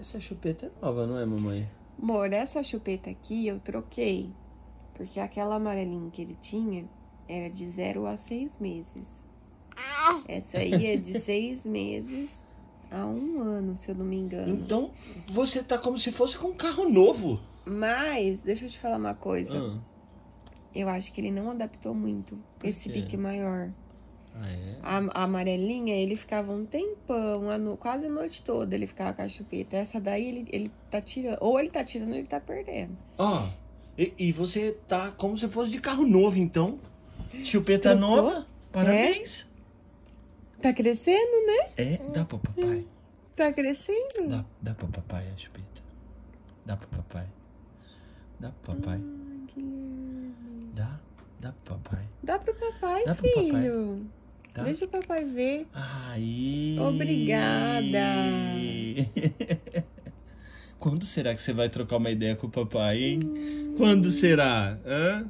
Essa chupeta é nova, não é, mamãe? Amor, essa chupeta aqui eu troquei. Porque aquela amarelinha que ele tinha era de 0 a 6 meses. Essa aí é de 6 meses a um ano, se eu não me engano. Então, você tá como se fosse com um carro novo. Mas, deixa eu te falar uma coisa. Ah, Eu acho que ele não adaptou muito esse quê? pique maior. É? A, a amarelinha, ele ficava um tempão, a no- quase a noite toda ele ficava com a chupeta. Essa daí, ele, ele tá tirando. Ou ele tá tirando ou ele tá perdendo. Ó, e, e você tá como se fosse de carro novo, então. Chupeta Trocou? nova. Parabéns. Tá É? crescendo, né? É, dá pro papai. Tá crescendo? Dá, dá pro papai a chupeta. Dá pro papai. Dá pro papai. Ai, que lindo. Dá, dá pro papai. Dá pro papai, Dá pro papai. Tá? Deixa o papai ver. Aí. Obrigada. Quando será que você vai trocar uma ideia com o papai, hein? Quando será? Hã?